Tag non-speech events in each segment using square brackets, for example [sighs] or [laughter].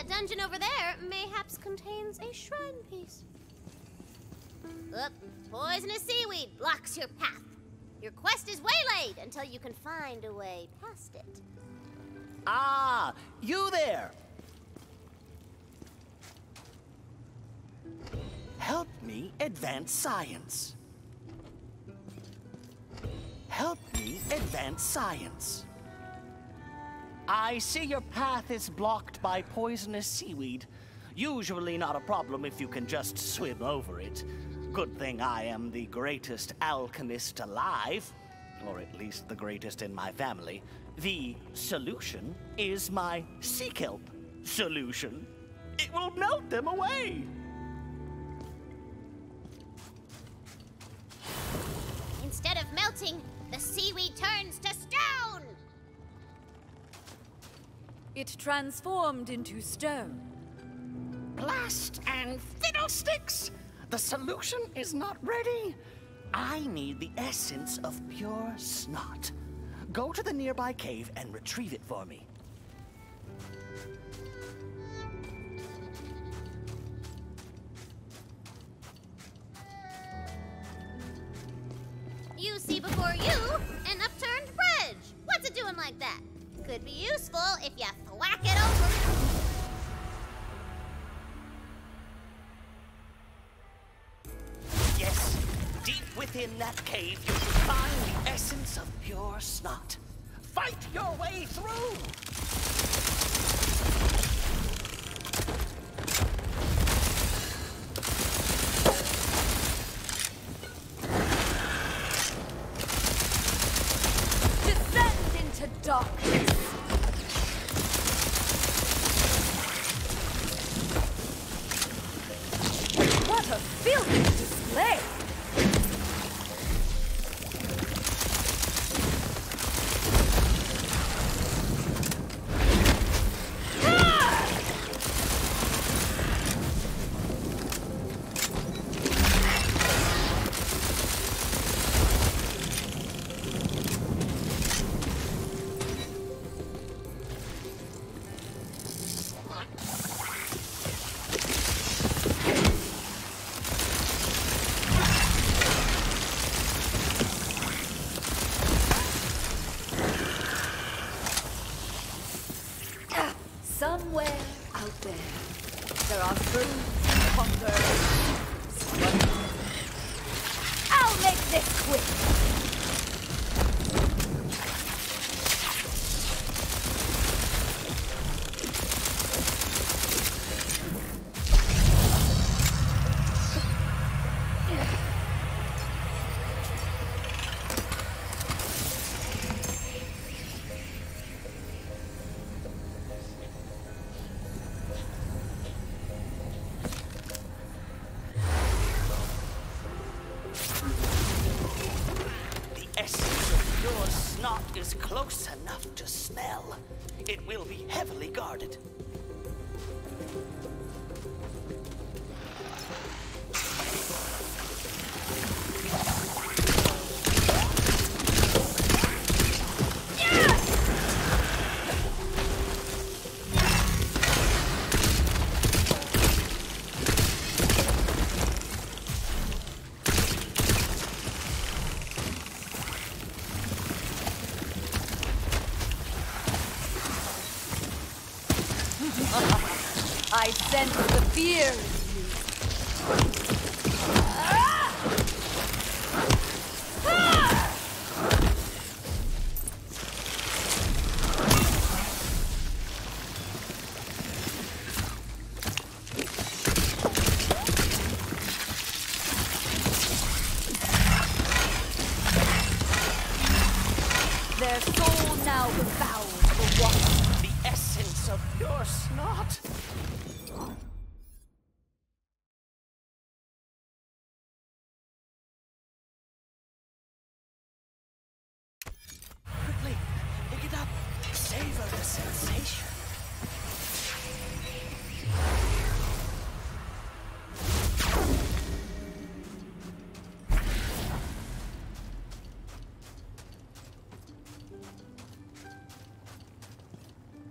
That dungeon over there mayhaps contains a shrine piece. Look, poisonous seaweed blocks your path. Your quest is waylaid until you can find a way past it. Ah, you there! Help me advance science. Help me advance science. I see your path is blocked by poisonous seaweed. Usually not a problem if you can just swim over it. Good thing I am the greatest alchemist alive. Or at least the greatest in my family. The solution is my sea kelp solution. It will melt them away. Instead of melting, the seaweed turns to It transformed into stone. Blast and fiddlesticks! The solution is not ready. I need the essence of pure snot. Go to the nearby cave and retrieve it for me. You see before you an upturned bridge. What's it doing like that? Could be useful if you over. Yes, deep within that cave, you will find the essence of pure snot. Fight your way through!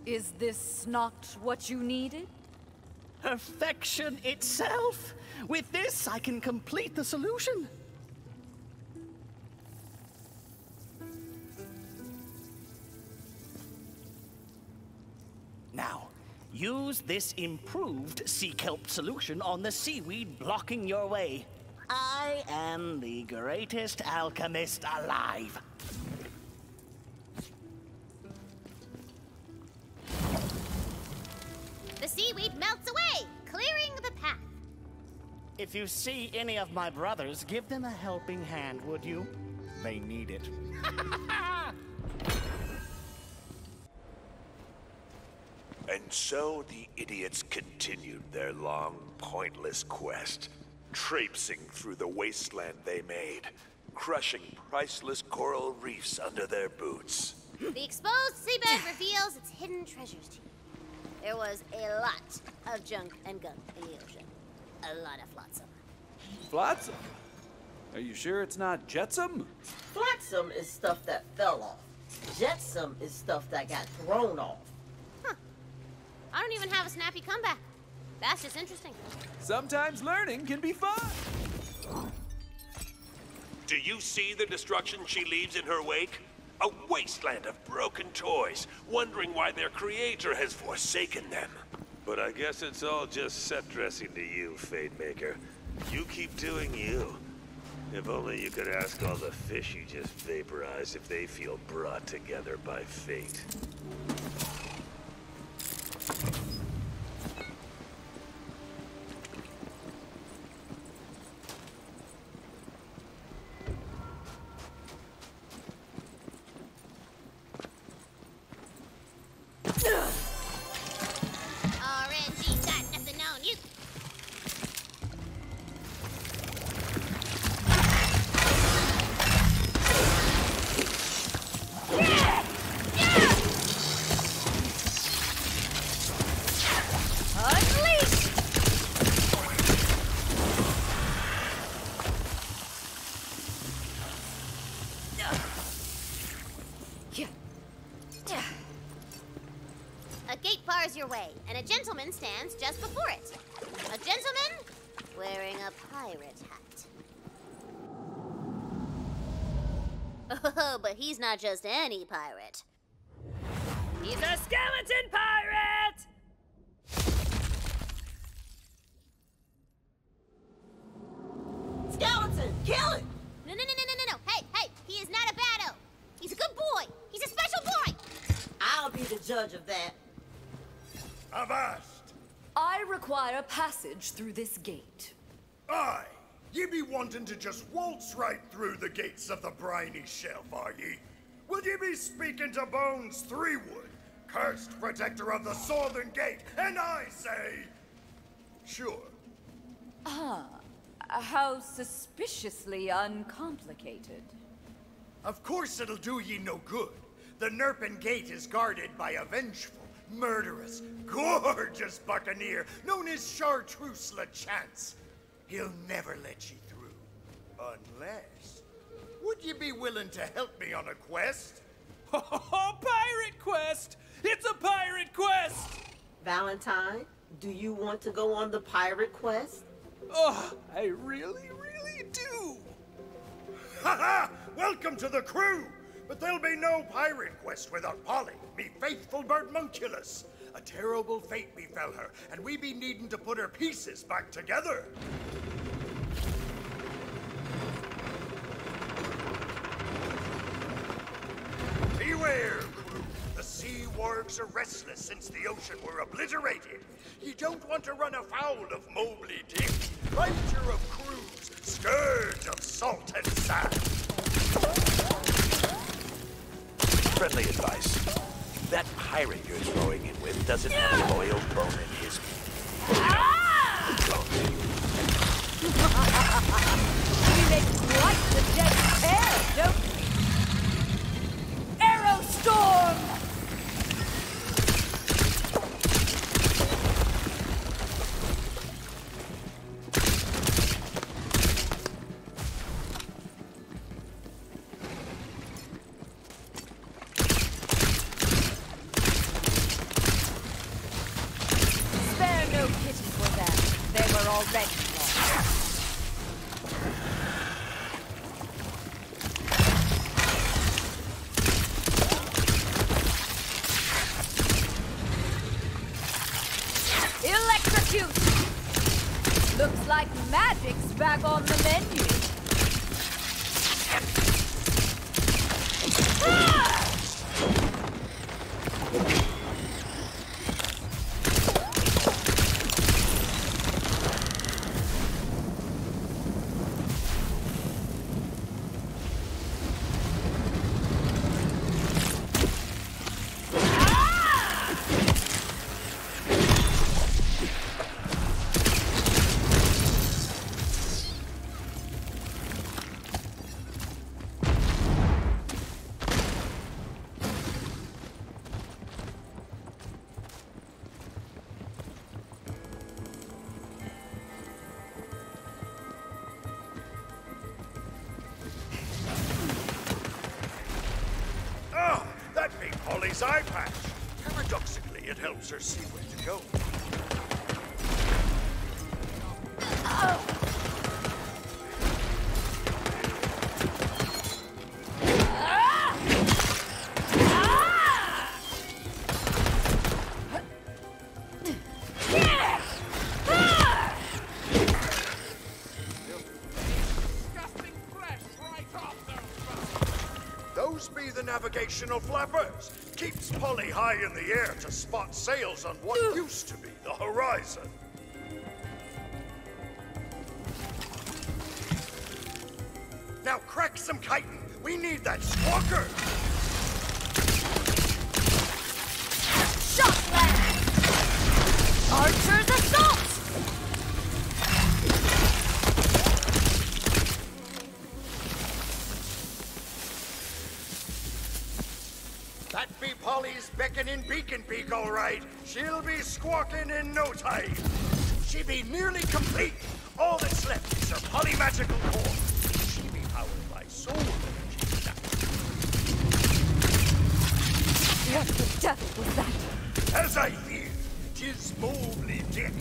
Is this not what you needed? Perfection itself! With this, I can complete the solution. Now, use this improved sea kelp solution on the seaweed blocking your way. I am the greatest alchemist alive. If you see any of my brothers, give them a helping hand, would you? They need it. [laughs] And so the idiots continued their long, pointless quest, traipsing through the wasteland they made, crushing priceless coral reefs under their boots. The exposed seabed reveals its hidden treasures to you. There was a lot of junk and gunk in the ocean. A lot of flotsam. Flotsam? Are you sure it's not jetsam? Flotsam is stuff that fell off. Jetsam is stuff that got thrown off. Huh. I don't even have a snappy comeback. That's just interesting. Sometimes learning can be fun. Do you see the destruction she leaves in her wake? A wasteland of broken toys, wondering why their creator has forsaken them. But I guess it's all just set dressing to you, Fate Maker. You keep doing you. If only you could ask all the fish you just vaporized if they feel brought together by fate. He's not just any pirate. He's a skeleton pirate! Skeleton, kill it! No, no, no, no, no, no, no. Hey, hey, he is not a baddo. He's a good boy. He's a special boy. I'll be the judge of that. Avast! I require passage through this gate. Aye! Ye be wanting to just waltz right through the gates of the briny shelf, are ye? Will ye be speaking to Bones Threewood, cursed protector of the Southern Gate, and I say... Sure. Ah, how suspiciously uncomplicated. Of course it'll do ye no good. The Nerpen Gate is guarded by a vengeful, murderous, gorgeous buccaneer known as Chartreuse LeChance. He'll never let you through. Unless... Would you be willing to help me on a quest? [laughs] Oh, pirate quest! It's a pirate quest! Valentine, do you want to go on the pirate quest? Oh, I really, really do. Ha ha! Welcome to the crew! But there'll be no pirate quest without Polly, me faithful bird Munculus. A terrible fate befell her, and we be needing to put her pieces back together. Beware, crew! The sea wargs are restless since the ocean were obliterated. You don't want to run afoul of Mobley Dick, Rider of crews, scourge of salt and sand. Friendly advice. That pirate you're throwing in with doesn't have a loyal bone in his... Ah! [laughs] We make quite the dead pair, don't we? Arrow storm! Polly's eye patch. Paradoxically, it helps her see where to go. The navigational flappers. Keeps Polly high in the air to spot sails on what used to be the horizon. That be Polly's beckoning beacon peak, all right. She'll be squawking in no time. She be nearly complete. All that's left is her polymagical core. She be powered by soul energy. What the devil was that? As I feared, tis Mobley Dick,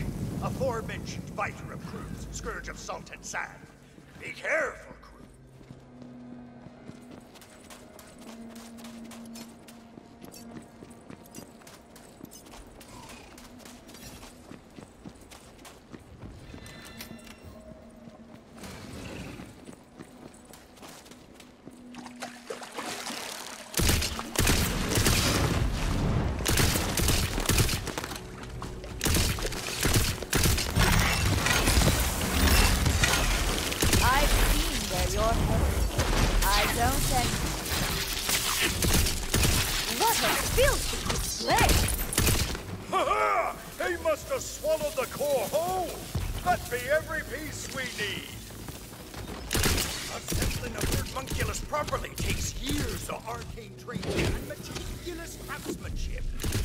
aforementioned biter of crews, scourge of salt and sand. Be careful,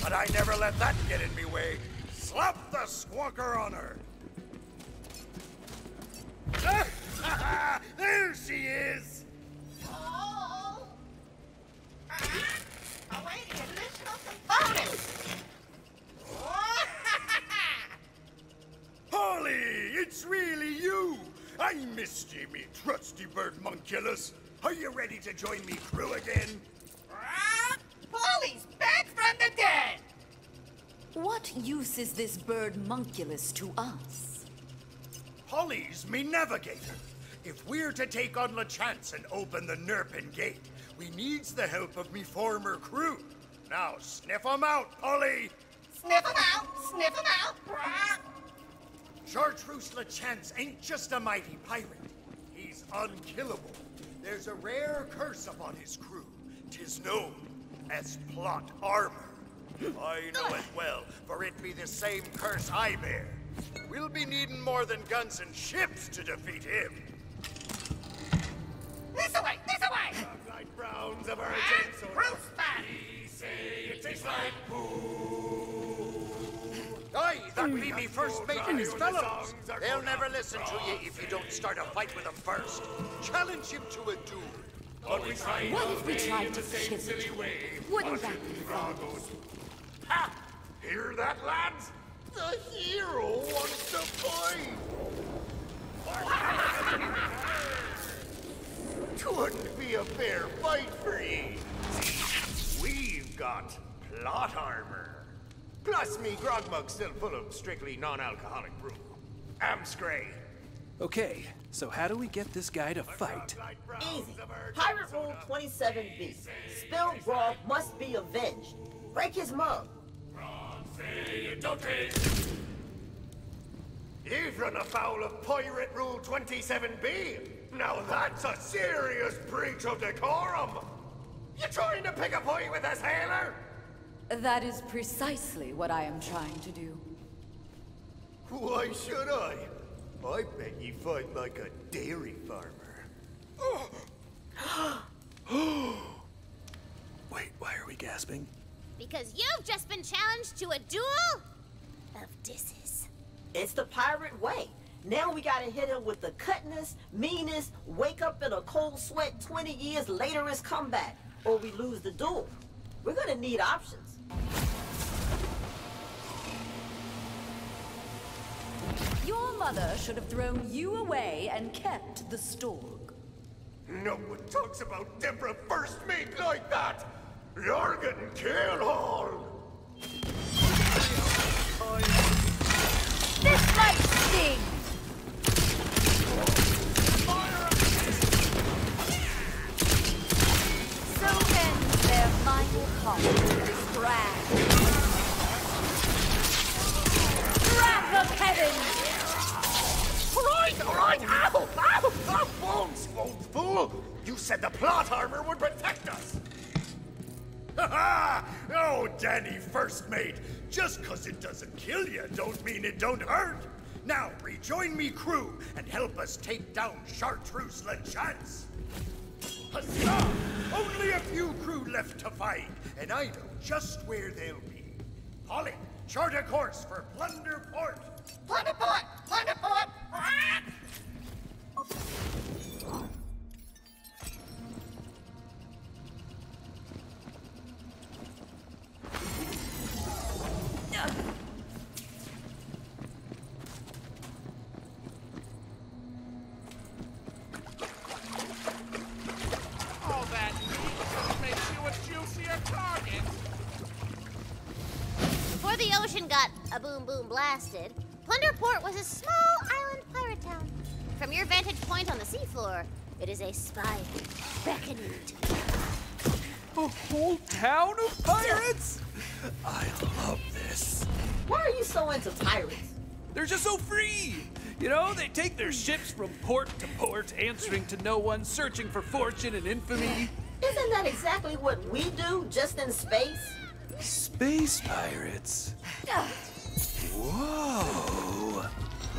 But I never let that get in me way. Slap the squawker on her. [laughs] there she is! Oh! Awaiting additional components! [laughs] Polly, it's really you! I missed you, me trusty bird birdmunculus. Are you ready to join me crew again? Polly's back from the dead! What use is this bird munculus to us? Polly's me navigator. If we're to take on LeChance and open the Nerpin Gate, we needs the help of me former crew. Now sniff 'em out, Polly! Sniff 'em out! Sniff 'em out! Chartreuse LeChance ain't just a mighty pirate. He's unkillable. There's a rare curse upon his crew. Tis known as plot armor. I know it well, for it be the same curse I bear. We'll be needing more than guns and ships to defeat him. This away! This away! Light browns of urgent so Bruce back! say it tastes like Aye, that hmm. be me first mate and his fellows. They'll never listen to you if you don't start a fight with them first. Challenge him to a duel. What if we tried to kill it? Wouldn't that be fun? Ha! Hear that, lads? The hero wants to fight! [laughs] Couldn't be a fair fight for ye. We've got plot armor. Plus me grog mug's still full of strictly non-alcoholic brew. Amscray. Okay, so how do we get this guy to fight? Easy. Pirate Rule 27B. Spilled grog must be avenged. Break his mug. You've run afoul of Pirate Rule 27B. Now that's a serious breach of decorum. You're trying to pick a fight with a sailor? That is precisely what I am trying to do. Why should I? I bet you fight like a dairy farmer. [gasps] [gasps] Wait, why are we gasping? Because you've just been challenged to a duel of disses. It's the pirate way. Now we gotta hit him with the cutness, meanness, wake up in a cold sweat 20 years later is comeback, or we lose the duel. We're gonna need options. Your mother should have thrown you away and kept the stork. No one talks about Deborah first mate like that. You're getting killed all. This might sting! So ends their final conflict. Brag. Wrath of heaven! Right, right. Ow, ow, ow, bones, bones, fool. You said the plot armor would protect us. [laughs] Oh, Danny first mate. Just 'cause it doesn't kill you, don't mean it don't hurt. Now rejoin me crew and help us take down Chartreuse LeChance. Huzzah! Only a few crew left to find, and I know just where they'll be. Polly, chart a course for Plunder Port. Plunder is a spy beckoning to you. A whole town of pirates? I love this. Why are you so into pirates? They're just so free. You know, they take their ships from port to port, answering to no one, searching for fortune and infamy. Isn't that exactly what we do, just in space? Space pirates. [sighs] Whoa.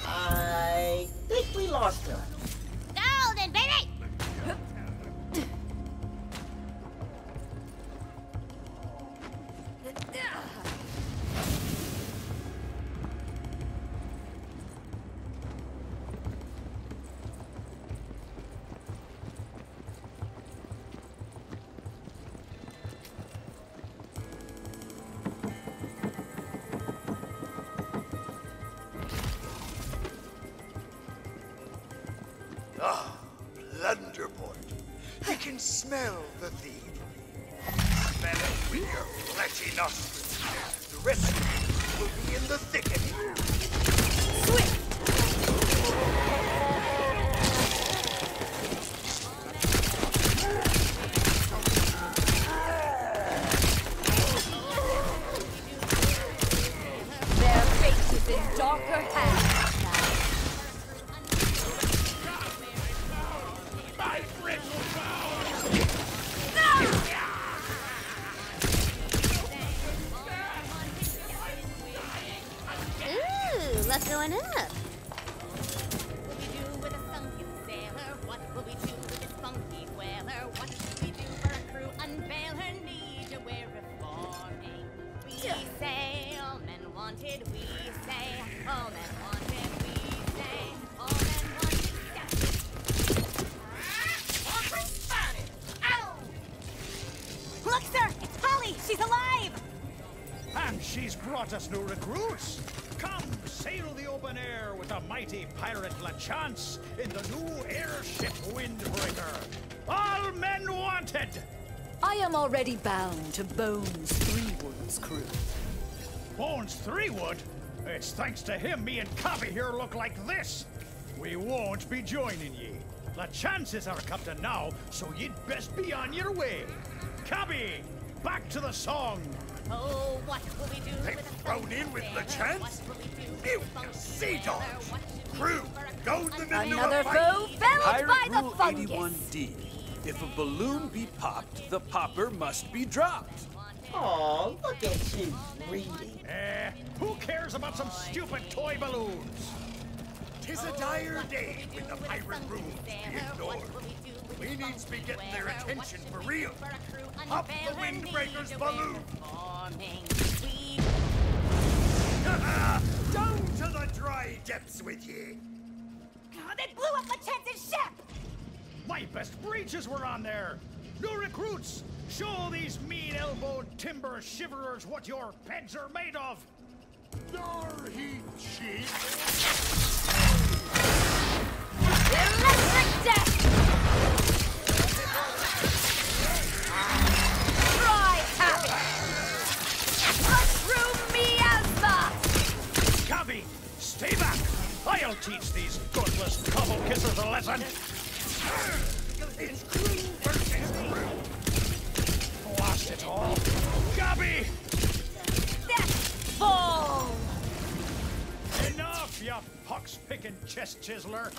I think we lost her. Nostrils. The rest Look, sir! It's Polly! She's alive! And she's brought us new recruits. Come, sail the open air with a mighty pirate LeChance in the new airship Windbreaker. All men wanted! I am already bound to Bones Threewood's crew. Bones Threewood? It's thanks to him me and Cobby here look like this. We won't be joining ye. LeChance is our captain now, so ye'd best be on your way. Cobby, back to the song. Oh, what will we do They've with a thrown sunken in with sailor? LeChance? What we do with Mute a sea sailor? dogs! What should we Crew, do for go to the? Another foe felled by the Rule fungus. 81D. If a balloon be popped, the popper must be dropped. Oh, look at you, reading. Eh, who cares about some stupid toy balloons? Tis a dire day when the pirate rules be ignored. We needs be getting their attention for real. Up the Windbreaker's balloon! [laughs] Down to the dry depths with ye! God, they blew up LeChance's ship! My best breeches were on there. New recruits, show these mean-elbowed timber shiverers what your beds are made of. Nor he cheat. Electric death! Try having Mushroom miasma! Covey, stay back. I'll teach these gutless cobble kissers a lesson. It's crew versus crew. Blast it all. Gabby! Death ball! Enough, you pox-picking chest chiseler.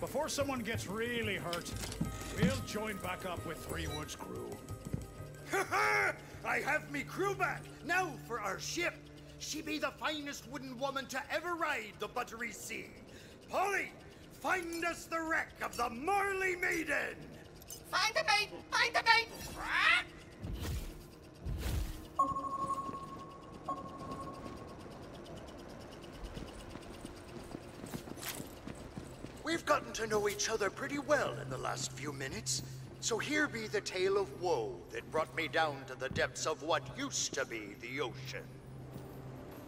Before someone gets really hurt, we'll join back up with Three Woods' crew. I have me crew back. Now for our ship. She be the finest wooden woman to ever ride the buttery sea. Polly, find us the wreck of the Marley Maiden. Find to know each other pretty well in the last few minutes. So here be the tale of woe that brought me down to the depths of what used to be the ocean.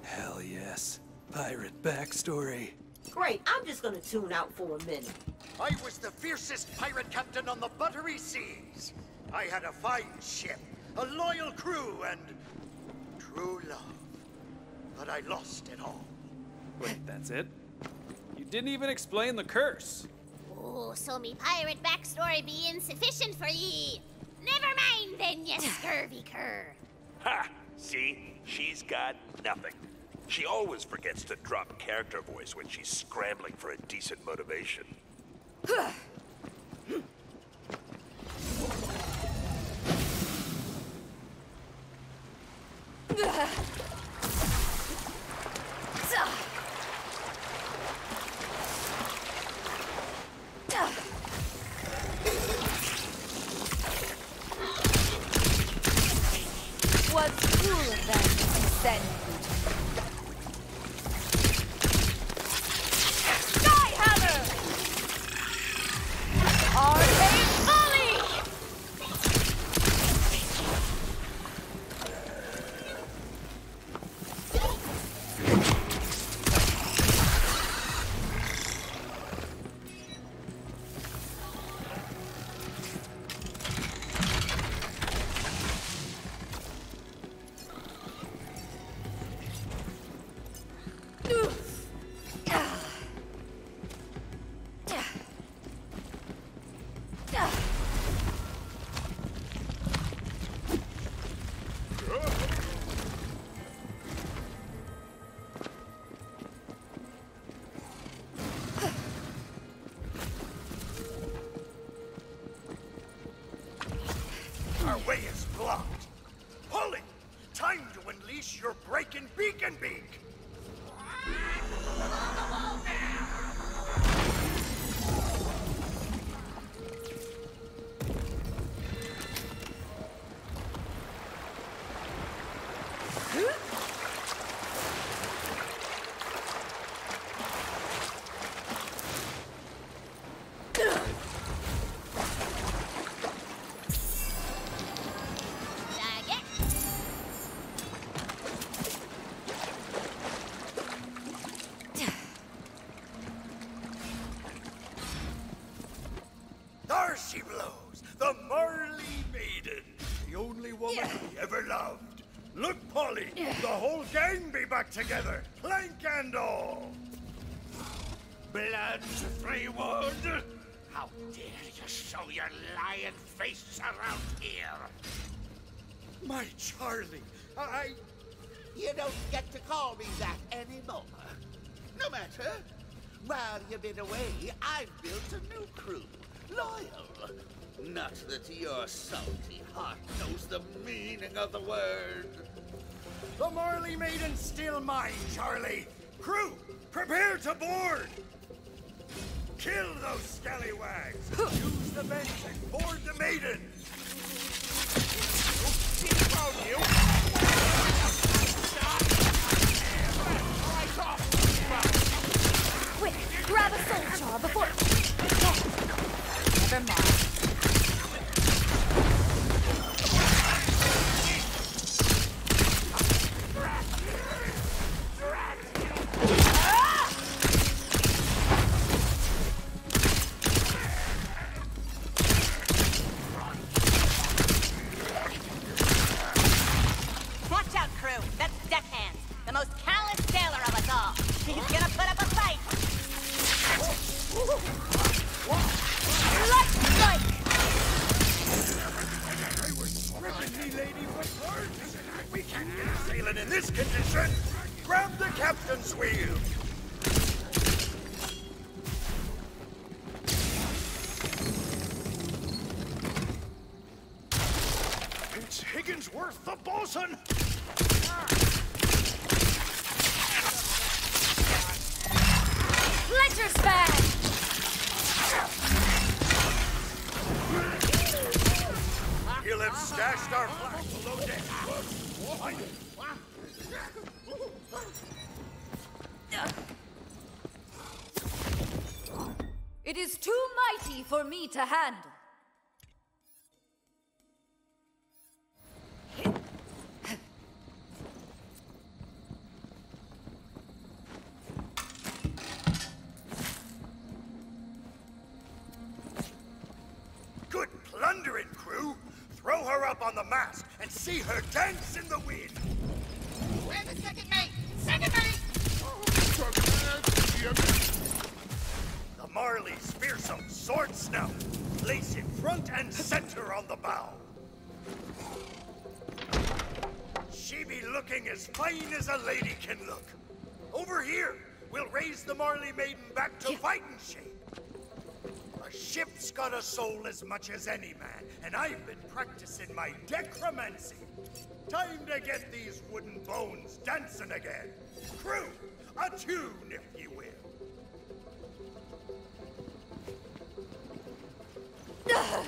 Hell yes. Pirate backstory. Great, I'm just gonna tune out for a minute. I was the fiercest pirate captain on the buttery seas. I had a fine ship, a loyal crew, and true love. But I lost it all. Wait, that's it? You didn't even explain the curse. Oh, so me pirate backstory be insufficient for ye. Never mind then, you scurvy cur. Ha! See? She's got nothing. She always forgets to drop character voice when she's scrambling for a decent motivation. What's send While you've been away, I've built a new crew. Loyal. Not that your salty heart knows the meaning of the word. The Marley Maiden's still mine, Charlie. Crew, prepare to board. Kill those scallywags. Use the vents and board the Maiden. Quick, Stashed our below deck. It is too mighty for me to handle. On the mast and see her dance in the wind. Where's the second mate? Second mate! The Marley's fearsome sword snout. Place it front and center on the bow. She be looking as fine as a lady can look. Over here, we'll raise the Marley Maiden back to fighting shape. A ship's got a soul as much as any man, and I've been practicing my decromancy. Time to get these wooden bones dancing again. Crew, a tune, if you will. [laughs]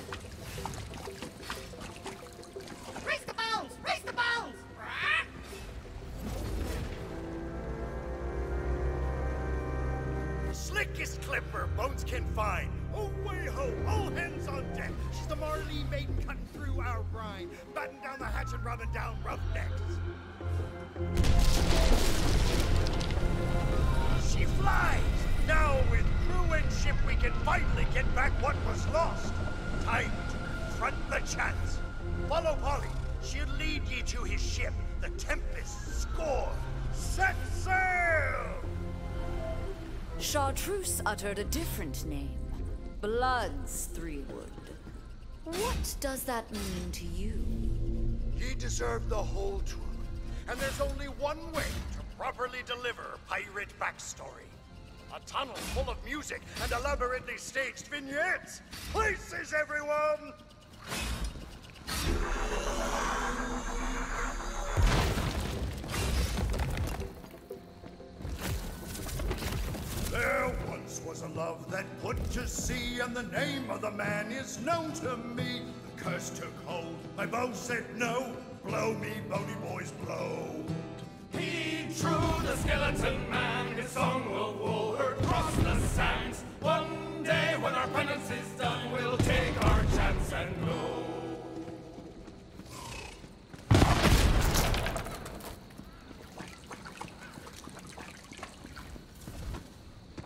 Raise the bones! Raise the bones! Slickest clipper Bones can find. Batting down the and rubbing down roughnecks. She flies! Now with crew and ship we can finally get back what was lost. Time to confront the chance. Follow Polly. She'll lead ye to his ship, the Tempest Score. Set sail! Chartreuse uttered a different name. Bloods Threewood. What does that mean to you? Ye deserve the whole truth. And there's only one way to properly deliver pirate backstory. A tunnel full of music and elaborately staged vignettes. Places, everyone! Love that put to sea, and the name of the man is known to me. The curse took hold, my bow said no. Blow me, bony boys, blow. He true the skeleton man, his song will her across the sands. One day when our penance is done, we'll take our chance and go.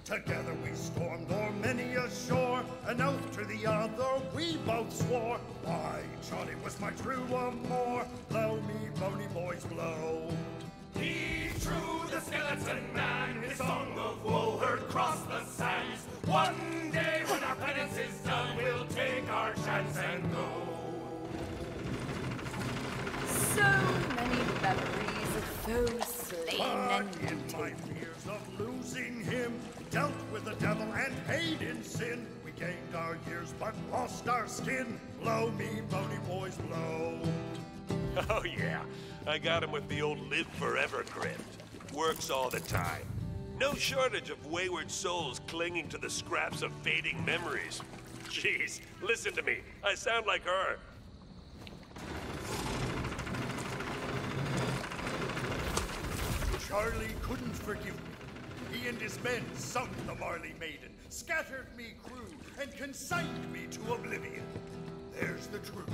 Together stormed o'er many a shore, an oath to the other we both swore. Why, Charlie was my true amour. Blow me, bony boys, blow. Heed true, the skeleton man, his song of woe heard across the sands. One day when our penance is done, we'll take our chance and go. So many memories of those slain and But in my fears of losing him, dealt with the devil and paid in sin. We gained our years but lost our skin. Blow me, bony boys, blow. [laughs] Oh, yeah. I got him with the old live forever grift. Works all the time. No shortage of wayward souls clinging to the scraps of fading memories. Jeez, listen to me. I sound like her. Charlie couldn't forgive me. He and his men sunk the Marley Maiden, scattered me crew, and consigned me to oblivion. There's the truth.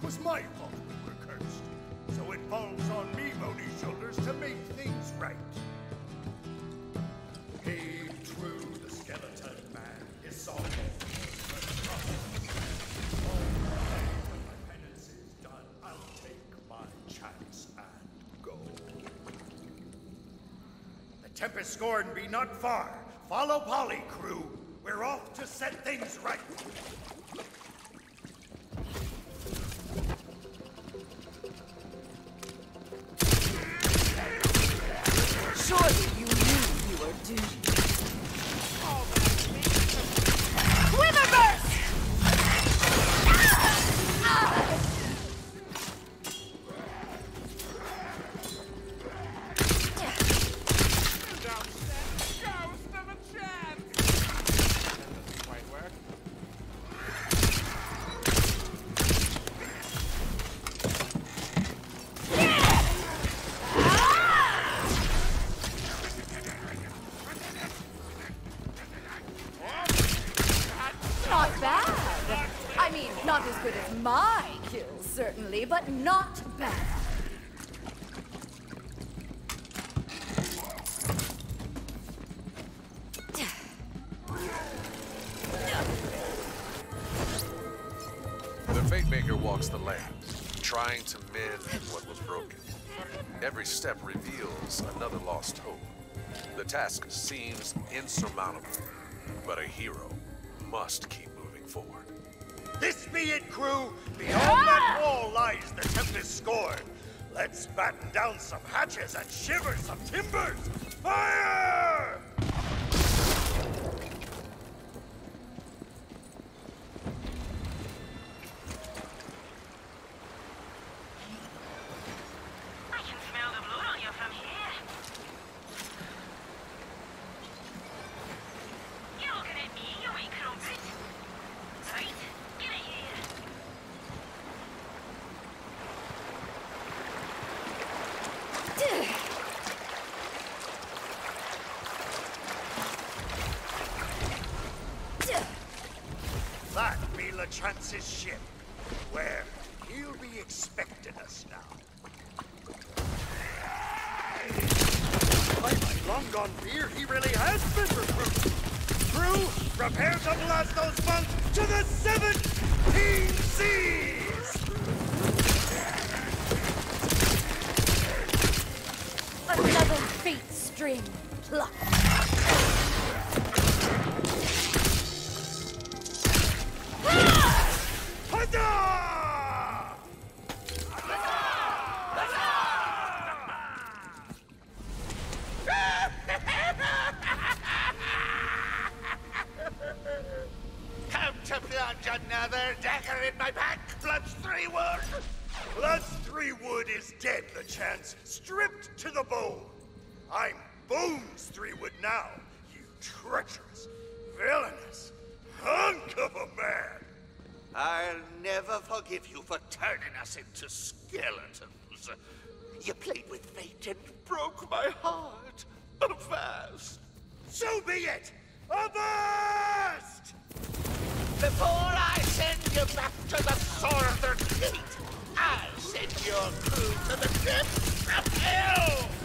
'Twas my fault we were cursed. So it falls on me, Moni's shoulders, to make things right. Came true, the skeleton man, his song. When my penance is done, I'll take my chance and go. The Tempest Scorn be not far. Follow Polly, crew. We're off to set things right. Surely you knew you were doomed. The land, trying to mend what was broken. Every step reveals another lost hope. The task seems insurmountable, but a hero must keep moving forward. This be it, crew. Beyond that wall lies the Tempest Scorn. Let's batten down some hatches and shiver some timbers. Fire! I can smell the blood on you from here. You looking at me, you ain't crumpet. Right, get it here. LeChance's ship. Where he'll be expecting us now. By my long gone fear, he really has been recruited. Crew, prepare to blast those monks to the seventeen seas! Another fate string plucked. Forgive you for turning us into skeletons. You played with fate and broke my heart. Avast! So be it! Avast! Before I send you back to the Sorther Gate, I'll send your crew to the depths of hell!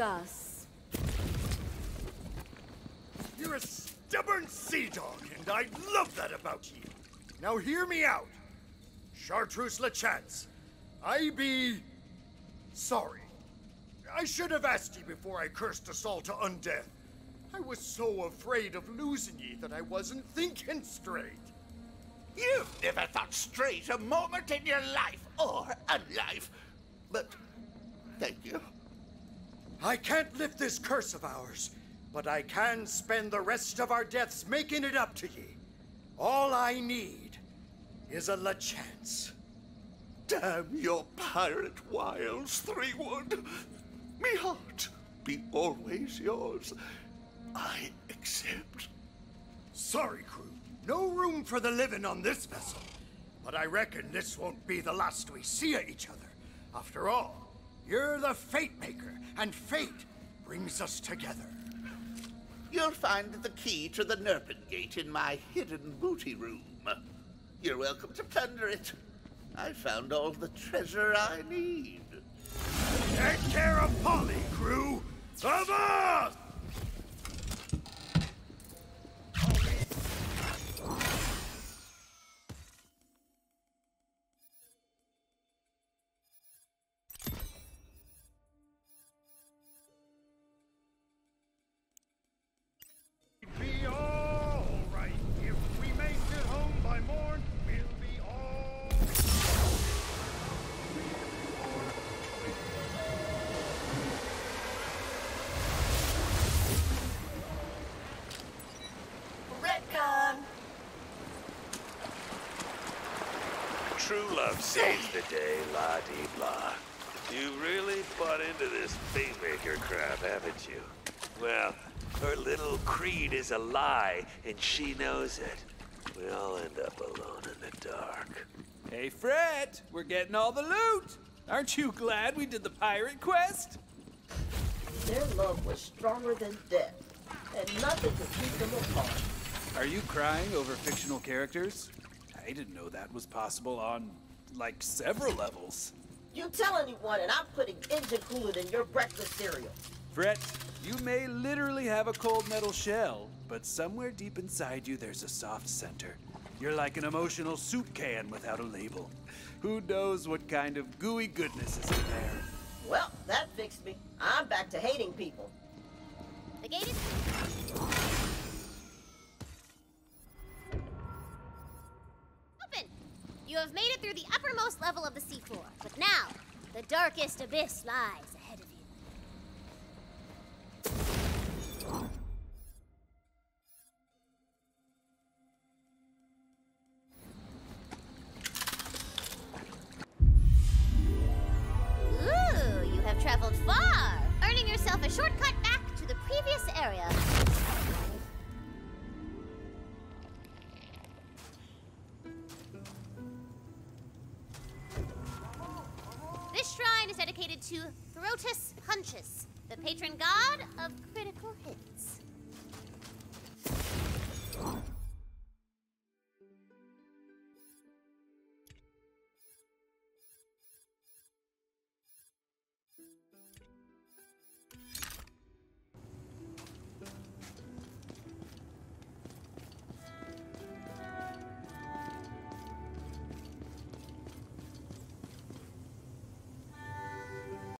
Discuss. You're a stubborn sea dog, and I love that about you. Now hear me out. Chartreuse LeChance, I be... sorry. I should have asked ye before I cursed us all to undeath. I was so afraid of losing ye that I wasn't thinking straight. You've never thought straight a moment in your life or unlife. But thank you. I can't lift this curse of ours, but I can spend the rest of our deaths making it up to ye. All I need is a la chance. Damn your pirate wiles, Threewood. Me heart be always yours. I accept. Sorry, crew. No room for the living on this vessel. But I reckon this won't be the last we see of each other. After all, you're the Fate Maker, and fate brings us together. You'll find the key to the Nerpen Gate in my hidden booty room. You're welcome to plunder it. I found all the treasure I need. Take care of Polly, crew! Avast! Be True love saves the day, la di blah. You really bought into this Fatemaker crap, haven't you? Well, her little creed is a lie, and she knows it. We all end up alone in the dark. Hey, Frette, we're getting all the loot. Aren't you glad we did the pirate quest? Their love was stronger than death, and nothing could keep them apart. Are you crying over fictional characters? I didn't know that was possible on, like, several levels. You tell anyone, and I'm putting engine coolant in your breakfast cereal. Frette, you may literally have a cold metal shell, but somewhere deep inside you there's a soft center. You're like an emotional soup can without a label. Who knows what kind of gooey goodness is in there? Well, that fixed me. I'm back to hating people. The gate is. The uppermost level of the seafloor, but now, the darkest abyss lies